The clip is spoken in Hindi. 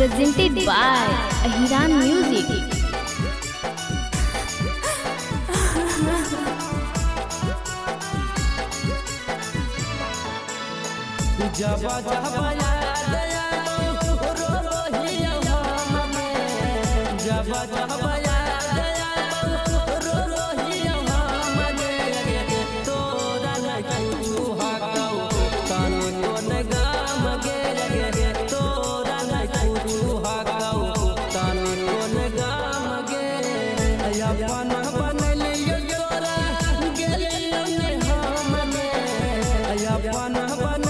प्रेजेंटेड बाय अहिरान म्यूज़िक जबा जबा अपन बनलियो तोरा गेलियो ने। हमें अपन बनलियो